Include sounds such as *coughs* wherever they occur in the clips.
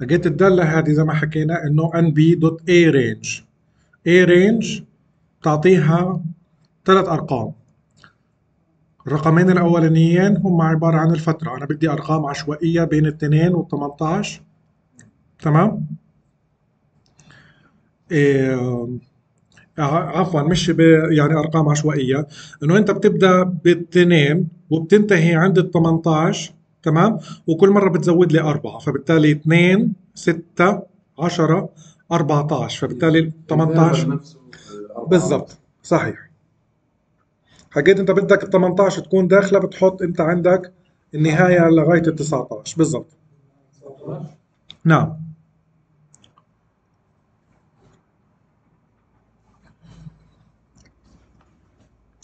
لقيت الدالة هذه زي ما حكينا إنه np dot arange arange بتعطيها ثلاث أرقام. الرقمين الأولانيين هم عبارة عن الفترة. أنا بدي أرقام عشوائية بين الاثنين وال 18 تمام إيه عفوا مش يعني أرقام عشوائية. إنه أنت بتبدأ بالاثنين وبتنتهي عند ال 18 تمام؟ وكل مرة بتزود لي أربعة فبالتالي 2 6 10 14 فبالتالي 18 بالضبط صحيح. حكيت أنت بدك ال 18 تكون داخلة بتحط أنت عندك النهاية لغاية ال 19 بالضبط نعم.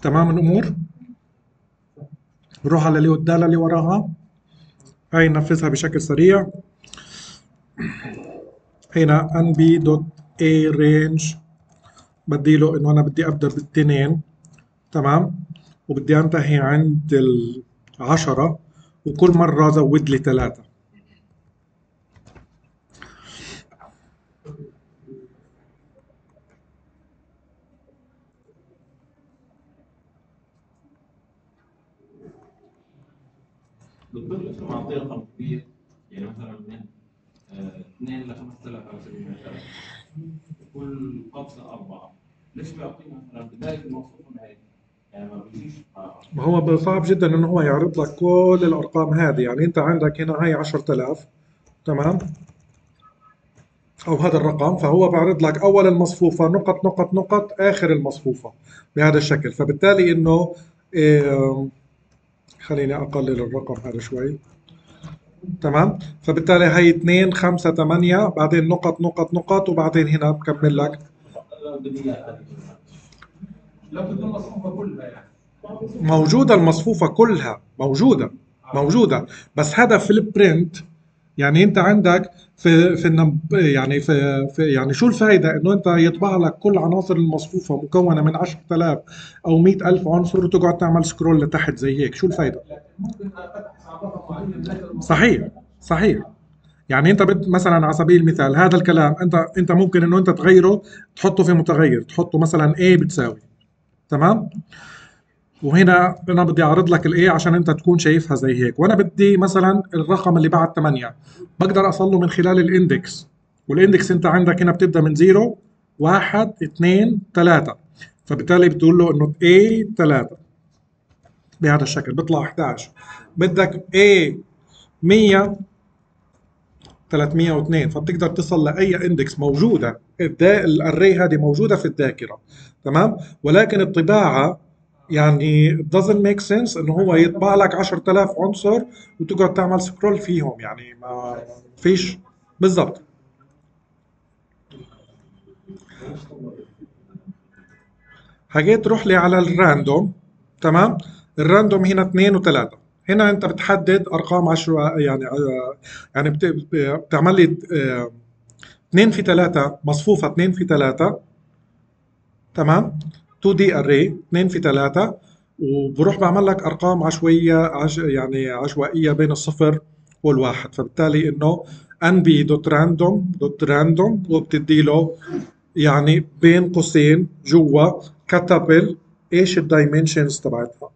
تمام الأمور؟ نروح على اللي الداله اللي وراها. هاي ننفذها بشكل سريع؟ هنا nb دوت a range. بدي له إنه أنا بدي ابدا بالاثنين. تمام؟ وبدي أنتهي عند العشرة. وكل مرة زود لي ثلاثة. رقم كبير يعني مثلا من 2 ل 5000 على سبيل المثال كل قفزه أربعة. ليش بيعطيه مثلا؟ بدايه الموصوف ونهايه يعني ما بيجيش ما هو صعب جدا إنه هو يعرض لك كل الأرقام هذه. يعني أنت عندك هنا هاي 10000 تمام؟ أو هذا الرقم. فهو بعرض لك أول المصفوفة نقط نقط نقط آخر المصفوفة بهذا الشكل. فبالتالي إنه خليني أقلل الرقم هذا شوي. تمام؟ فبالتالي هي 2 5 8 بعدين نقط نقط نقط وبعدين هنا بكمل لك. موجودة المصفوفة كلها موجودة موجودة. بس هدف البرنت يعني انت عندك في في يعني في, في يعني شو الفائده انه انت يطبع لك كل عناصر المصفوفة مكونة من 10000 أو 100000 عنصر وتقعد تعمل scroll لتحت زي هيك. شو الفائده صحيح صحيح. يعني انت بد مثلا على سبيل المثال هذا الكلام انت انت ممكن انه انت تغيره تحطه في متغير تحطه مثلا A بتساوي تمام؟ وهنا أنا بدي أعرض لك ال A عشان أنت تكون شايفها زي هيك. وأنا بدي مثلا الرقم اللي بعد 8 بقدر أصله من خلال ال index. وال index أنت عندك هنا بتبدأ من 0 1 2 3 فبالتالي بتقول له إنه A 3 بهذا الشكل. بيطلع 11 بدك A 100 302 فبتقدر تصل لأي index موجودة. ال array هذه موجودة في الذاكرة. تمام؟ ولكن الطباعة يعني doesn't make sense إنه هو يطبع لك 10000 عنصر وتقعد تعمل scroll فيهم يعني ما فيش بالضبط. حكيت روح لي على ال random تمام؟ ال random هنا اثنين وثلاثة. هنا أنت بتحدد أرقام عشوائية يعني يعني بتعمل لي اثنين في ثلاثة مصفوفة اثنين في ثلاثة تمام؟ 2D array 2 في 3 وبروح بعمل لك أرقام عشوائية عش يعني عشوائية بين الصفر والواحد. فبالتالي إنه np dot random dot random وبتدي له يعني بين قوسين جوا ك tuple إيش ال dimensions تبعتها.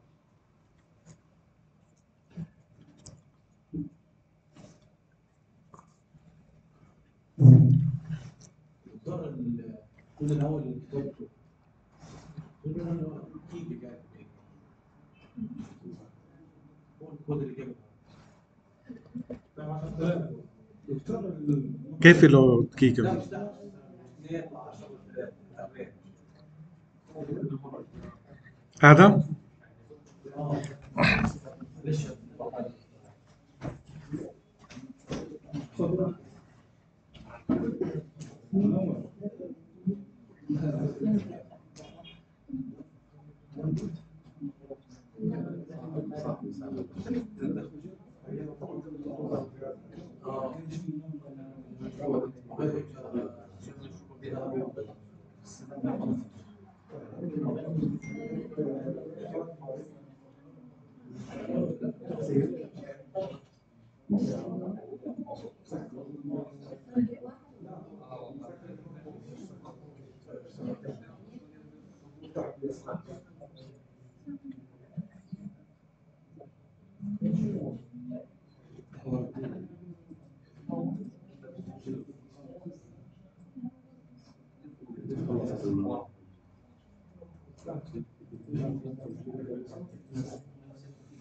Quem falou de Kika? Adam?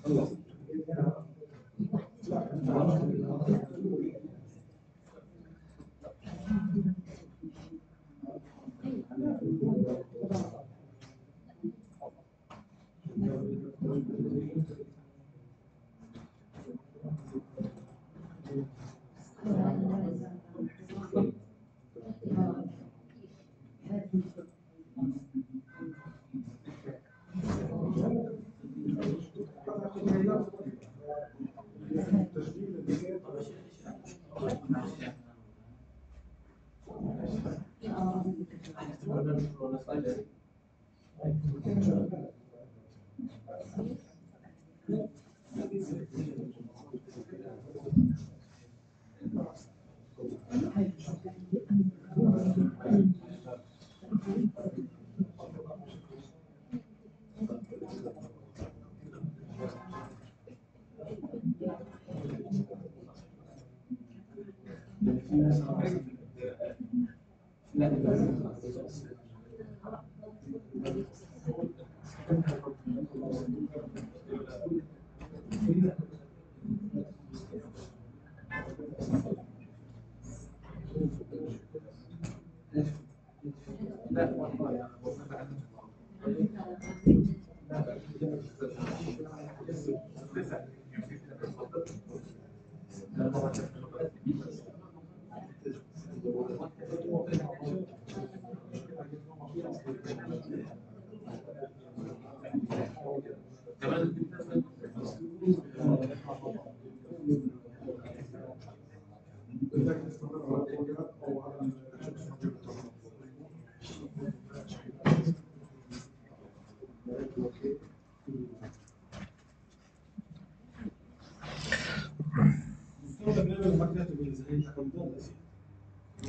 Vamos lá.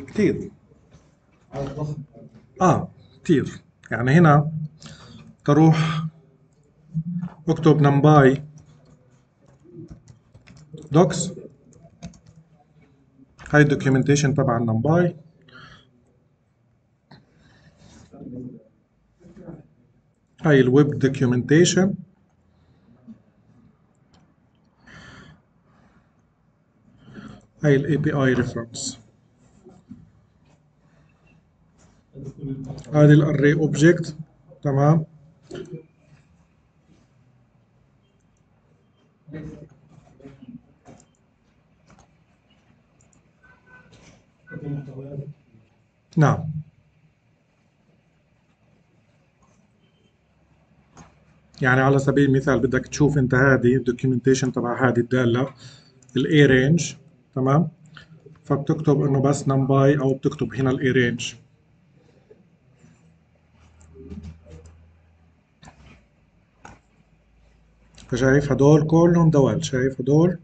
كتير. آه كتير. يعني هنا تروح اكتب NumPy docs. هاي ال documentation تبع ال NumPy. هاي ال web documentation هاي ال API reference هذه ال array object تمام. نعم. يعني على سبيل المثال بدك تشوف انت هذه ال documentation تبع هذه الدالة ال arange تمام؟ فبتكتب إنه بس NumPy أو بتكتب هنا ال arange فشايف هدول كلهم دوال شايف هدول؟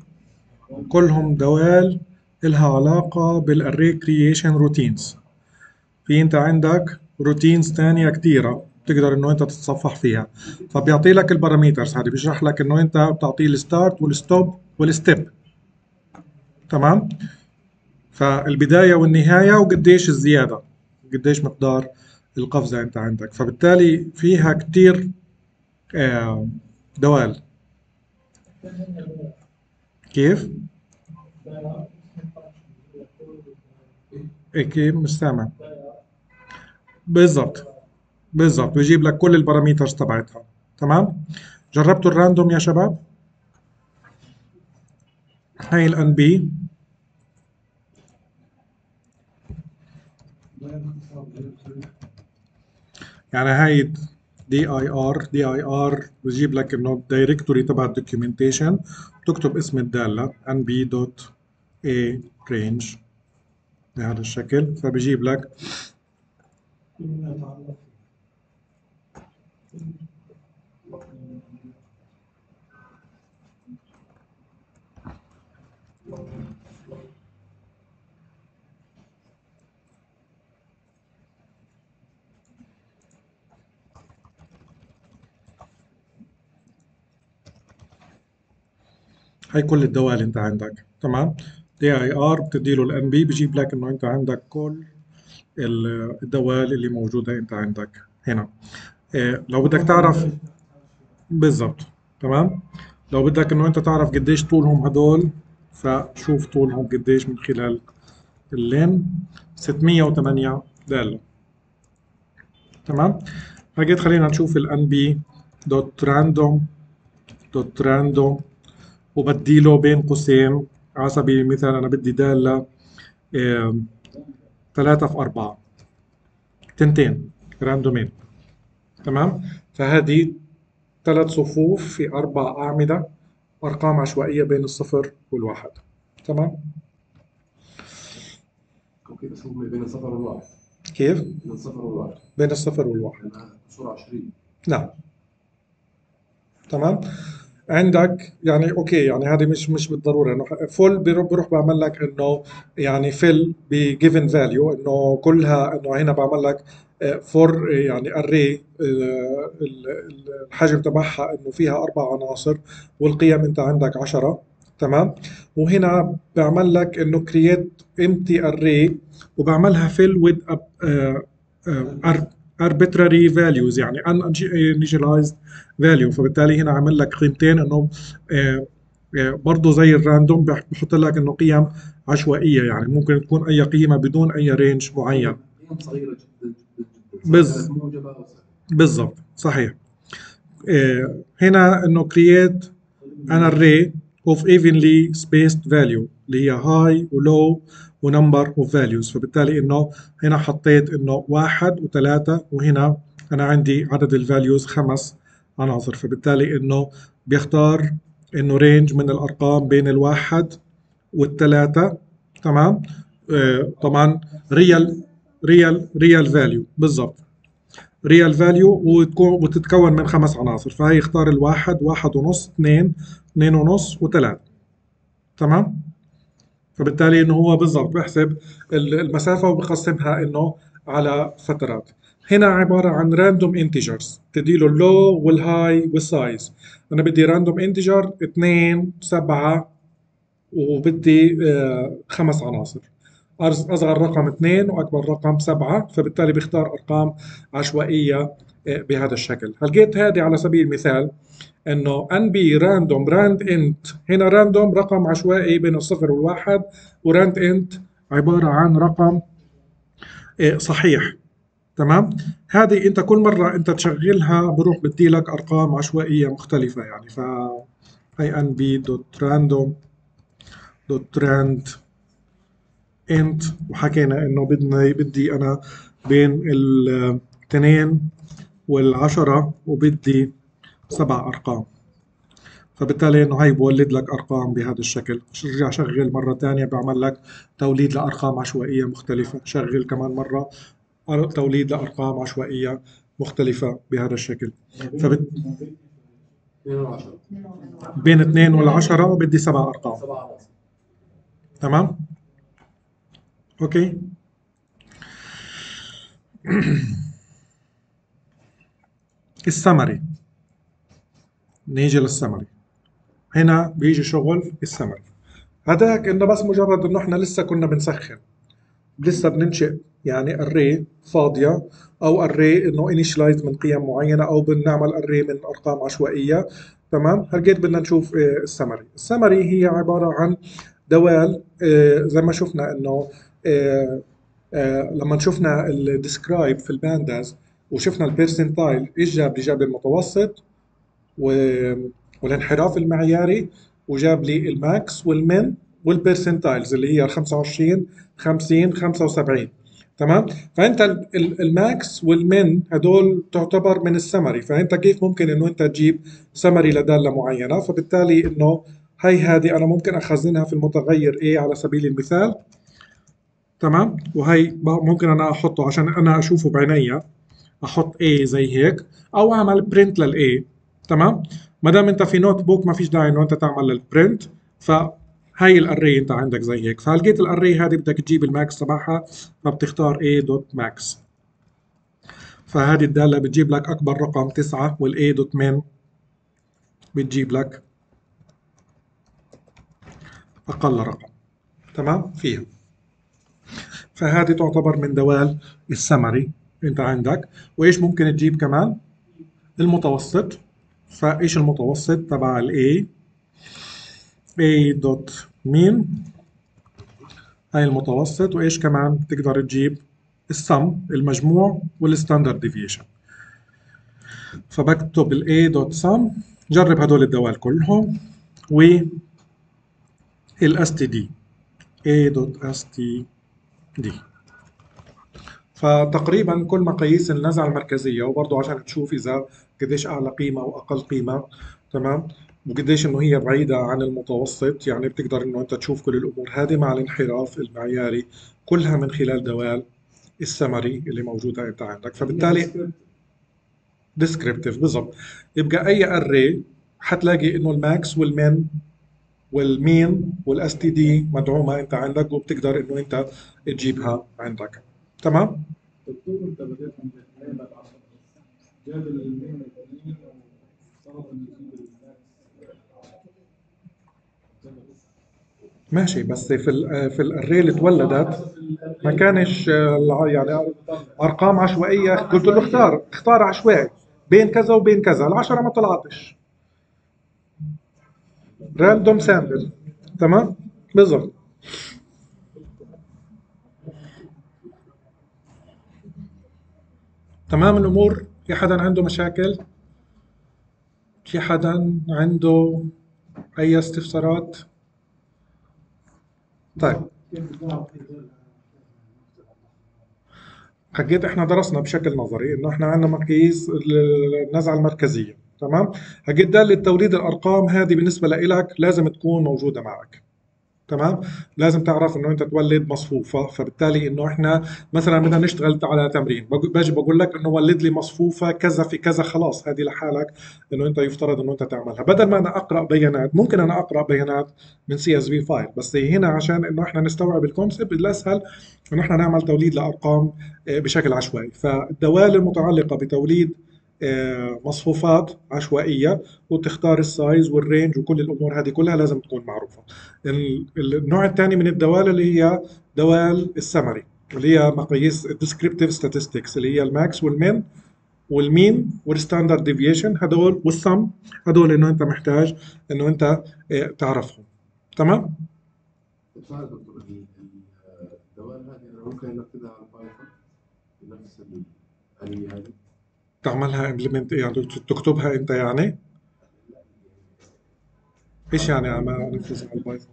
كلهم دوال إلها علاقة بال array creation routines في انت عندك routines تانية كتيرة بتقدر إنه أنت تتصفح فيها. فبيعطي لك ال parameters هذه بيشرح لك إنه أنت بتعطيه ال start وال stop وال step تمام؟ فالبداية والنهاية وقديش الزيادة قديش مقدار القفزة أنت عندك. فبالتالي فيها كتير دوال. كيف؟ إيه كيف؟ مش سامع بالضبط. بالضبط. بيجيب لك كل الباراميترز تبعتها. تمام؟ جربتوا ال random يا شباب؟ هاي ال np يعني هاي دي اي ار دي اي ار بجيب لك إنه ال directory تبع ال documentation بتكتب اسم الداله np dot arange بهذا الشكل. فبجيب لك هاي كل الدوال انت عندك تمام؟ dir بتدي له ال np بجيب لك إنه أنت عندك كل الدوال اللي موجودة انت عندك هنا. آه، لو بدك تعرف بالضبط تمام؟ لو بدك انه انت تعرف قديش طولهم هدول فشوف طولهم قديش من خلال ال len. 608 دال تمام؟ هجيت خلينا نشوف ال np dot random dot random وبديله بين قوسين. على سبيل المثال أنا بدي دالة 3 في 4 تنتين. راندومين تمام؟ فهذه ثلاث صفوف في أربع أعمدة أرقام عشوائية بين الصفر والواحد. تمام؟ بين الصفر والواحد. كيف؟ بين الصفر والواحد. بين الصفر والواحد. آه، 20 نعم. تمام؟ عندك يعني okay يعني هذه مش مش بالضرورة. إنه full بروح بعمل لك إنه يعني fill بـ given value إنه كلها إنه هنا بعمل لك for يعني array الحجم تبعها إنه فيها أربع عناصر والقيم أنت عندك 10 تمام؟ وهنا بعمل لك إنه create empty array وبعملها fill with arbitrary values يعني uninitialized value. فبالتالي هنا عامل لك قيمتين إنه آه، آه، برضه زي ال random بح- بحط لك إنه قيم عشوائية يعني ممكن تكون أي قيمة بدون أي range معين. قيم صغيرة جدا بالضبط صحيح. آه، هنا إنه create an array of evenly spaced value اللي هي high و low و number of values. فبالتالي إنه هنا حطيت إنه واحد وثلاثة وهنا أنا عندي عدد ال values خمس عناصر. فبالتالي إنه بيختار إنه range من الأرقام بين الواحد والثلاثة. تمام؟ آه، طبعا real real real value بالضبط. real value وتتكون من خمس عناصر. فهي يختار الواحد واحد ونص اثنين اثنين ونص وثلاثة. تمام؟ فبالتالي إنه هو بالضبط بيحسب ال- المسافة وبقسمها إنه على فترات. هنا عبارة عن random integers تدي له ال low وال high وال size أنا بدي random integer 2 7 وبدي آه، خمس عناصر. أصغر رقم 2 وأكبر رقم 7 فبالتالي بيختار أرقام عشوائية بهذا الشكل. هلقيت هذه على سبيل المثال إنه np random randint هنا random رقم عشوائي بين الصفر والواحد و randint عبارة عن رقم آه، صحيح. تمام؟ هذه أنت كل مرة أنت تشغلها بروح بدي لك أرقام عشوائية مختلفة يعني. ف هي np dot random dot randint وحكينا إنه بدنا بدي أنا بين الاثنين والعشرة وبدي سبع أرقام. فبالتالي انه هي بولد لك أرقام بهذا الشكل. برجع شغل مرة ثانية بعمل لك توليد لأرقام عشوائية مختلفة. شغل كمان مرة توليد لأرقام عشوائية مختلفة بهذا الشكل. فبت... 2 و10 بين 2 والعشرة بدي سبع أرقام. سبع عناصر تمام؟ okay؟ *clears throat* السمري. نيجي للسمري. هنا بيجي شغل السمري. هذاك إنه بس مجرد إنه إحنا لسه كنا بنسخن. لسه بننشئ يعني array فاضية أو array إنه initialize من قيم معينة أو بنعمل array من أرقام عشوائية. تمام؟ هلقيت بدنا نشوف آه، ال summary. ال summary هي عبارة عن دوال آه، زي ما شفنا إنه آه، لما شفنا ال describe في ال Pandas وشفنا ال percentile إيش جاب لي جاب لي المتوسط والانحراف المعياري وجاب لي ال max وال min وال percentiles اللي هي 25 50 75 تمام؟ فأنت ال- ال- ال max وال min هدول تعتبر من السمري. فأنت كيف ممكن إنه أنت تجيب سمري لدالة معينة؟ فبالتالي إنه هي هذه أنا ممكن أخزنها في المتغير A على سبيل المثال. تمام؟ وهي ممكن أنا أحطه عشان أنا أشوفه بعينيا أحط A زي هيك أو أعمل print لل A تمام؟ ما دام أنت في notebook ما فيش داعي إنه أنت تعمل ال print فهي ال array أنت عندك زي هيك. فهلقيت ال array هذه بدك تجيب ال max تبعها فبتختار A dot max فهذه الدالة بتجيب لك أكبر رقم تسعة والA دوت من بتجيب لك أقل رقم. تمام؟ فيها. فهذه تعتبر من دوال السمري انت عندك. وإيش ممكن تجيب كمان؟ المتوسط. فإيش المتوسط تبع ال A A دوت مين هاي المتوسط. وإيش كمان بتقدر تجيب؟ السم المجموع وال standard deviation فبكتب ال A dot sum. جرب هدول الدوال كلهم. و ال STD A dot STD فتقريبا كل مقاييس النزعة المركزية وبرضه عشان تشوف إذا قديش أعلى قيمة وأقل قيمة تمام؟ وقديش إنه هي بعيدة عن المتوسط يعني بتقدر إنه أنت تشوف كل الأمور. هذه مع الانحراف المعياري كلها من خلال دوال السمري اللي موجودة أنت عندك. فبالتالي descriptive بالضبط. يبقى أي array حتلاقي إنه ال max وال min وال mean وال STD مدعومة أنت عندك وبتقدر إنه أنت تجيبها عندك. تمام؟ دكتور انت من الاثنين بعد 10 بس جاب الثانيين وصارت انه يجيب ماشي بس في ال في ال array اللي تولدت ما كانش يعني أرقام عشوائية. قلت له اختار اختار عشوائي بين كذا وبين كذا. العشرة ما طلعتش. random sample تمام؟ بالضبط تمام الأمور؟ في حدا عنده مشاكل؟ في حدا عنده أي استفسارات؟ طيب. حكيت إحنا درسنا بشكل نظري إنه إحنا عندنا مقاييس النزعه المركزية تمام؟ حكيت دالة توليد الأرقام هذه بالنسبة لإلك لازم تكون موجودة معك. تمام؟ لازم تعرف إنه أنت تولد مصفوفه فبالتالي إنه إحنا مثلا بدنا نشتغل على تمرين. باجي بقول لك إنه ولد لي مصفوفة كذا في كذا خلاص هذه لحالك إنه أنت يفترض إنه أنت تعملها. بدل ما أنا أقرأ بيانات ممكن أنا أقرأ بيانات من CSV file بس هنا عشان إنه إحنا نستوعب ال concept الأسهل إنه إحنا نعمل توليد لأرقام آه، بشكل عشوائي. فالدوال المتعلقة بتوليد مصفوفات عشوائية وتختار ال size وال range وكل الأمور هذه كلها لازم تكون معروفة. ال- النوع الثاني من الدوال اللي هي دوال السمري اللي هي مقاييس ال descriptive statistics اللي هي الماكس والمين والمين والستاندرد ديفيشن هدول والسم هدول إنه أنت محتاج إنه أنت آه، تعرفهم. تمام؟ الدوال هذه ممكن انفذها على ال Python بنفس الآلية هذه. تعملها implement يعني تكتبها انت يعني؟ إيش يعني عم انفذها على ال Python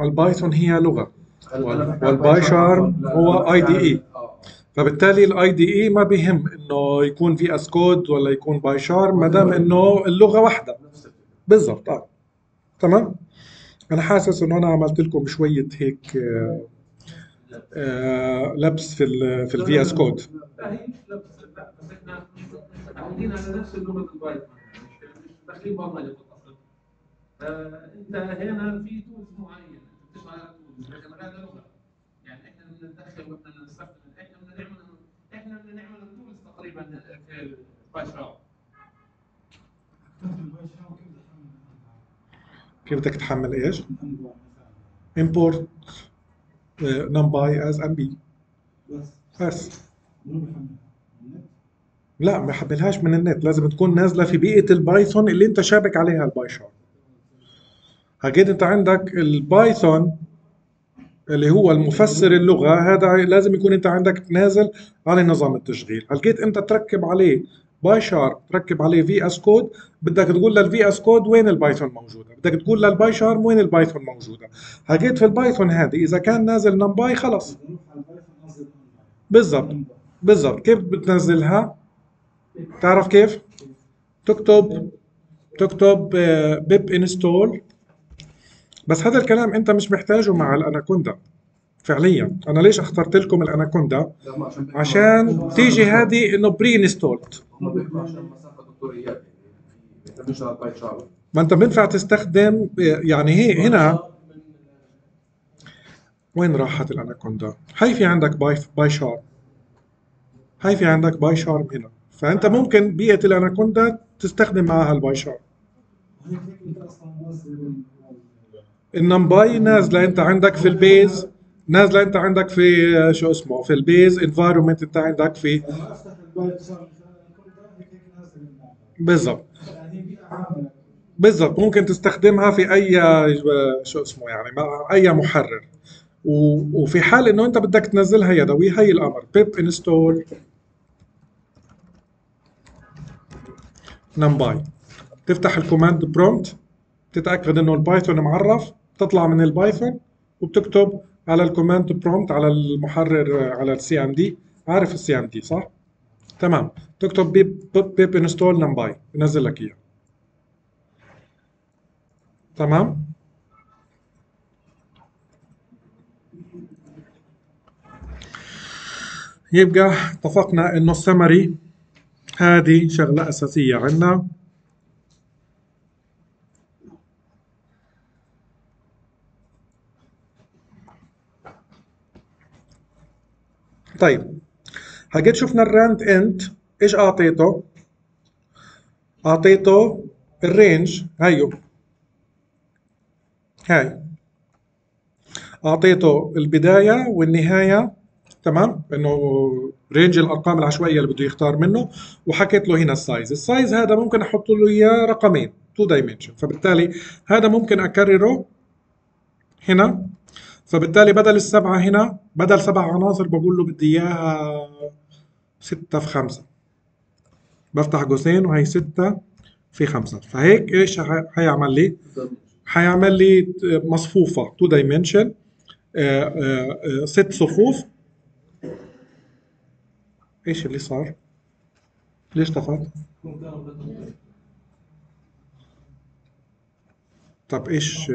ال Python هي لغة. هل أنا بحكي وال PyCharm لا، هو IDE. عن- آه فبالتالي ال IDE ما بيهم إنه يكون VS Code ولا يكون PyCharm ما دام إنه اللغة واحدة. بالضبط آه. تمام؟ أنا حاسس إنه أنا عملت لكم شوية هيك آه، لبس في ال في ال VS Code لا هي مش لبس لا بس إحنا متعودين على نفس لغه ال Python مش مش داخلين برمجه بالأصل. فانت هنا في tools معينه بتشتغل على tools لكن هذا لغه يعني إحنا بنتدخل وإحنا نستخدم إحنا بدنا نعمل إحنا بدنا نعمل ال tools تقريبا في كيف بدك تحمل إيش؟ Import numpy as np بس. لا ما حملهاش من النت. لازم تكون نازلة في بيئة البايثون اللي انت شابك عليها ال PyCharm أكيد انت عندك البايثون اللي هو المفسر اللغة. هذا لازم يكون انت عندك نازل على نظام التشغيل. هلقيت انت تركب عليه PyCharm تركب عليه VS Code بدك تقول لل VS Code وين البايثون موجودة. بدك تقول لل PyCharm وين البايثون موجودة. هلقيت في البايثون هذه إذا كان نازل NumPy خلص بالضبط. بالضبط. كيف بتنزلها؟ تعرف كيف؟ تكتب تكتب pip install. بس هذا الكلام أنت مش محتاجه مع الأناكوندا. فعليا. أنا ليش اخترت لكم الأناكوندا؟ عشان تيجي هذه إنه pre-installed ما أنت بينفع تستخدم يعني هي هنا. وين راحت الأناكوندا؟ هاي في عندك Py PyCharm هاي في عندك PyCharm هنا. فأنت ممكن بيئة الأناكوندا تستخدم معها ال PyCharm ال NumPy نازلة. أنت عندك في ال base. نازلة أنت عندك في آه، شو اسمه في ال base environment أنت عندك في بالضبط. بالضبط. ممكن تستخدمها في أي آه، شو اسمه يعني مع أي محرر. وفي حال إنه أنت بدك تنزلها يدوي هي الأمر. pip install numpy تفتح ال command prompt تتأكد إنه البايثون معرف تطلع من البايثون وبتكتب على ال command prompt على المحرر على ال CMD عارف ال CMD صح؟ تمام. تكتب pip pip install numpy ينزل لك إياه. تمام؟ يبقى اتفقنا إنه السمري هذه شغلة أساسية عندنا. طيب. حكيت شفنا ال randint. إيش أعطيته؟ أعطيته ال range. هيو. هاي. أعطيته البداية والنهاية. تمام؟ إنه range الأرقام العشوائية اللي بده يختار منه. وحكيت له هنا ال size. ال size هذا ممكن أحط له إياه رقمين. two dimension فبالتالي هذا ممكن أكرره هنا. فبالتالي بدل السبعة هنا بدل سبع عناصر بقول له بدي إياها ستة في خمسة بفتح قوسين وهي ستة في خمسة فهيك إيش ح- حيعمل لي؟ حيعمل لي مصفوفة two dimension ست صفوف إيش اللي صار؟ ليش طفت؟ طب إيش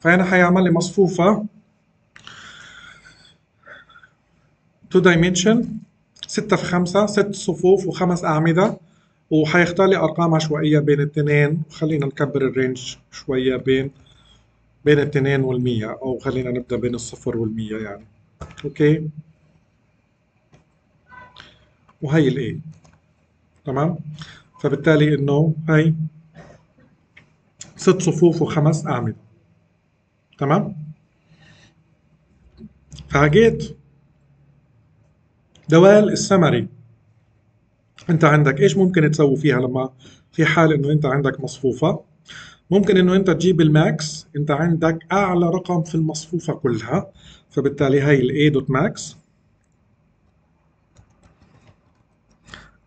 فهنا حيعمل لي مصفوفة two dimension ستة في خمسة ست صفوف وخمس أعمدة. وحيختار لي أرقام عشوائية بين الاثنين وخلينا نكبر ال range شوية بين بين الاثنين والمية أو خلينا نبدأ بين الصفر والمية يعني. أوكي؟ وهي ال A تمام؟ فبالتالي إنه هي ست صفوف وخمس أعمدة. تمام؟ فهجيت. دوال السمري. أنت عندك إيش ممكن تسوي فيها لما في حال إنه أنت عندك مصفوفة؟ ممكن إنه أنت تجيب ال max. أنت عندك أعلى رقم في المصفوفة كلها. فبالتالي هي ال A dot max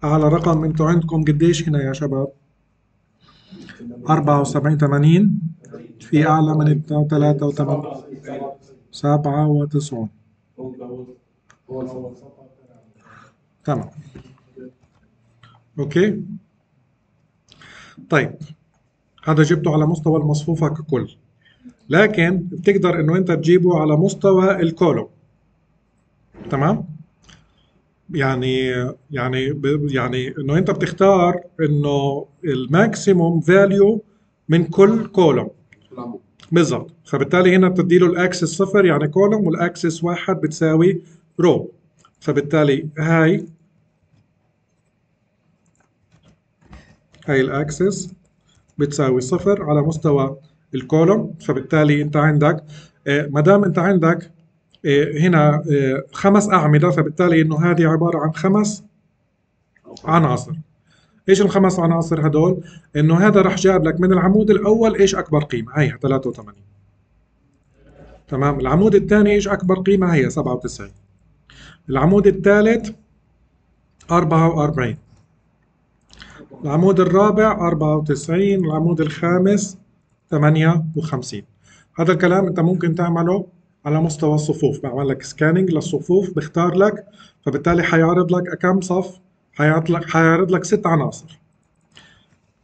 اعلى رقم أنتوا عندكم قديش هنا يا شباب؟ 74 80 في أعلى من 83 97 تمام. أوكي؟ طيب. هذا جبته على مستوى المصفوفة ككل. لكن بتقدر إنه أنت تجيبه على مستوى الكولوم. تمام؟ يعني يعني يعني إنه أنت بتختار إنه ال maximum value من كل column. بالضبط. فبالتالي هنا بتدي له ال axis صفر يعني column وال axis واحد بتساوي row. فبالتالي هاي هاي ال axis بتساوي صفر على مستوى ال column. فبالتالي أنت عندك ما دام أنت عندك آه، هنا آه، خمس أعمدة فبالتالي إنه هذه عبارة عن خمس عناصر. إيش الخمس عناصر هدول؟ إنه هذا راح جاب لك من العمود الأول إيش أكبر قيمة؟ هي 83 تمام؟ العمود الثاني إيش أكبر قيمة؟ هي 97 العمود الثالث 44 العمود الرابع 94 العمود الخامس 58 هذا الكلام أنت ممكن تعمله على مستوى الصفوف. بعمل لك scanning للصفوف بختار لك فبالتالي حيعرض لك كم صف؟ حيعرض لك حيعرض لك ست عناصر.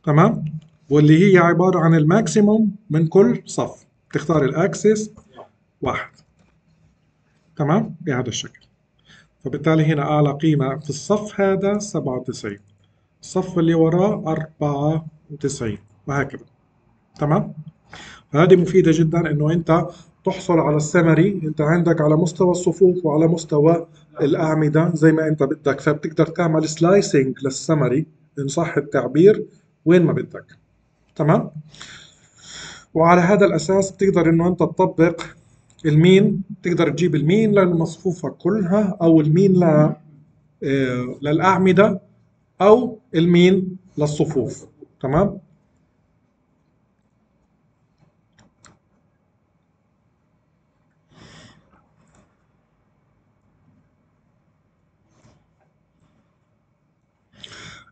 تمام؟ واللي هي عبارة عن ال maximum من كل صف. تختار ال axis واحد. تمام؟ بهذا الشكل. فبالتالي هنا أعلى قيمة في الصف هذا 97 الصف اللي وراه 94 وهكذا. تمام؟ فهذه مفيدة جدا إنه أنت تحصل على السمري أنت عندك على مستوى الصفوف وعلى مستوى الأعمدة. زي ما أنت بدك فبتقدر تعمل slicing لل summary إن صح التعبير وين ما بدك. تمام؟ وعلى هذا الأساس بتقدر إنه أنت تطبق ال mean. تقدر تجيب ال mean للمصفوفة كلها أو ال mean ل آه، للأعمدة أو ال mean للصفوف. تمام؟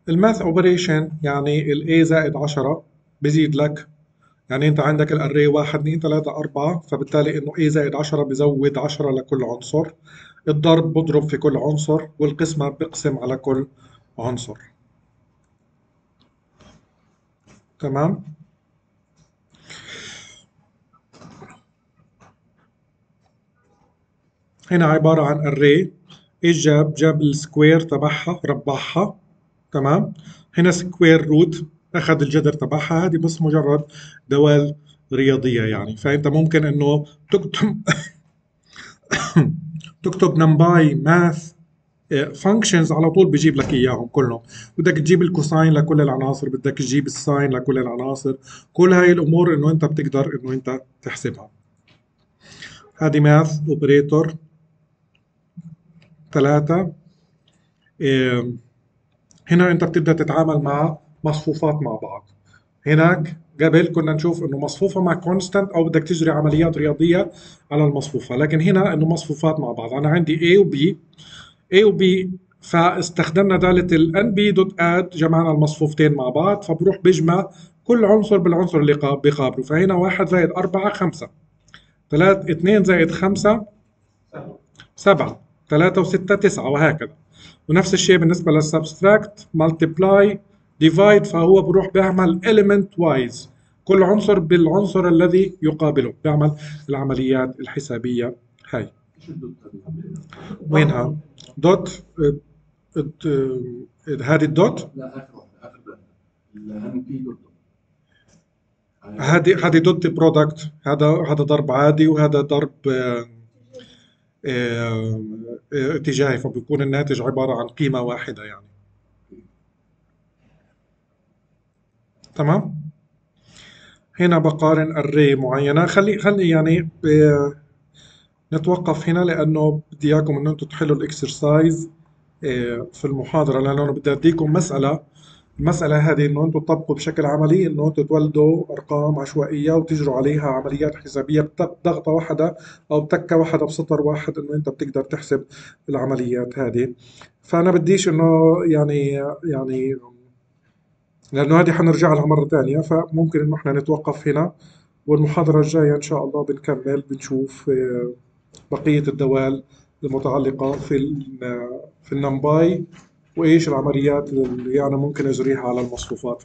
ال math operation يعني ال A زائد 10 بزيد لك. يعني انت عندك ال array 1 2 3 4 فبالتالي إنه A زائد 10 بزود 10 لكل عنصر. الضرب بضرب في كل عنصر والقسمة بقسم على كل عنصر. تمام؟ هنا عبارة عن array. إيش جاب؟ جاب ال square تبعها ربعها. تمام؟ هنا square root أخذ الجذر تبعها. هذه بس مجرد دوال رياضية يعني. فأنت ممكن إنه تكتب *coughs* تكتب numpy math functions على طول بجيب لك إياهم كلهم. بدك تجيب ال cosine لكل العناصر بدك تجيب ال sine لكل العناصر. كل هاي الأمور إنه أنت بتقدر إنه أنت تحسبها. هذه math operator ثلاثة. إيه، هنا انت بتبدأ تتعامل مع مصفوفات مع بعض. هناك قبل كنا نشوف إنه مصفوفة مع constant أو بدك تجري عمليات رياضية على المصفوفة. لكن هنا إنه مصفوفات مع بعض. أنا عندي A و B. A و B فاستخدمنا دالة ال NP dot add جمعنا المصفوفتين مع بعض. فبروح بجمع كل عنصر بالعنصر اللي قا- بيقابله فهنا واحد زائد أربعة خمسة. ثلاث اثنين زائد خمسة سبعة. ثلاثة وستة تسعة وهكذا. ونفس الشيء بالنسبة لل subtract multiply divide فهو بروح بيعمل element wise. كل عنصر بالعنصر الذي يقابله. بيعمل العمليات الحسابية. هاي. وينها؟ dot آه، هذه ال dot لا هذه هذه dot product هذا هذا ضرب عادي وهذا ضرب آه، اتجاهي فبيكون الناتج عبارة عن قيمة واحدة يعني. تمام؟ هنا بقارن array معينة. خلي خلي يعني ب- نتوقف هنا لأنه بدي إياكم إنه أنتم تحلوا الإكسرسايز في المحاضرة لأنه أنا بدي أديكم مسألة المسألة هذه إنه أنتم تطبقوا بشكل عملي إنه أنتم تولدوا أرقام عشوائية وتجروا عليها عمليات حسابية بضغطة واحدة أو بتكة واحدة بسطر واحد إنه أنت بتقدر تحسب العمليات هذه. فأنا بديش إنه يعني يعني لأنه هذه حنرجع لها مرة تانية فممكن إنه إحنا نتوقف هنا والمحاضرة الجاية إن شاء الله بنكمل بنشوف آه، بقية الدوال المتعلقة في في النمباي. وإيش العمليات اللي أنا ممكن أجريها على المصفوفات؟